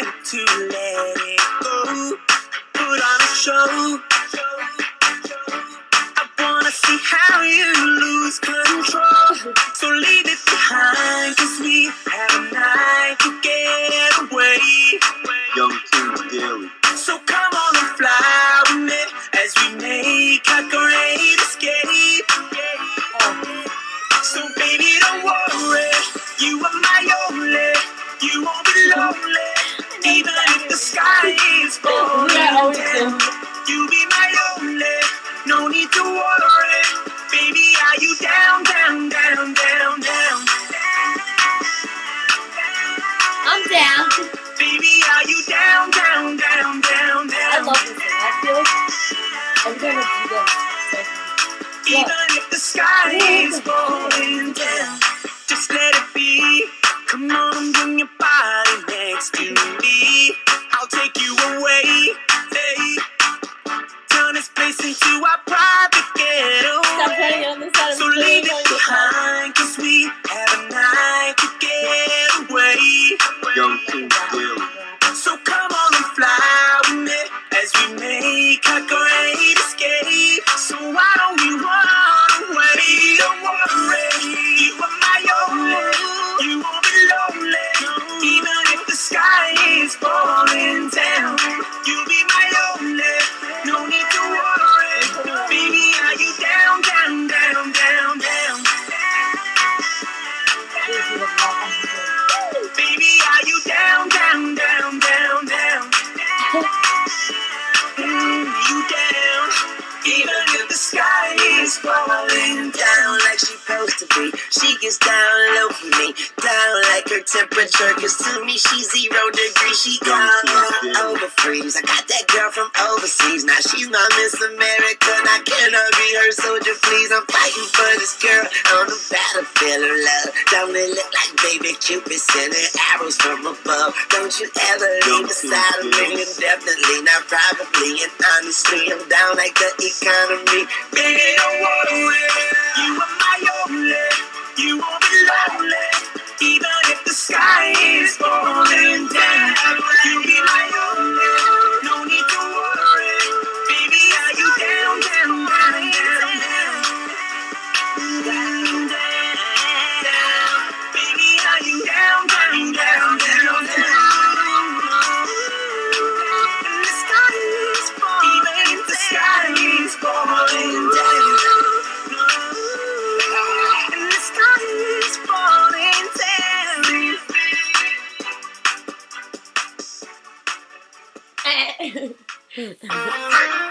to let it go. Put on a show. I wanna see how you lose control. So leave it behind, cause we have a You be my only, no need to worry. Baby, are you down, down, down, down, down? I'm down. Baby, are you down, down, down, down, I love this song. I feel like every time I do this, Even if the sky is falling down, sky is falling down. You'll be my only. No need to worry, baby. Are you down, down, down, down, down? She gets down low for me, down like her temperature. Cause to me, she's zero degrees. She got over freeze. I got overseas. Now she's my Miss America. I be her soldier, please? I'm fighting for this girl on the battlefield of love. Don't it look like baby Cupid sending arrows from above? Don't you ever leave the side of me? Definitely not probably and honestly, I'm down like the economy. Baby, don't worry, you are my only. You won't down. Eh.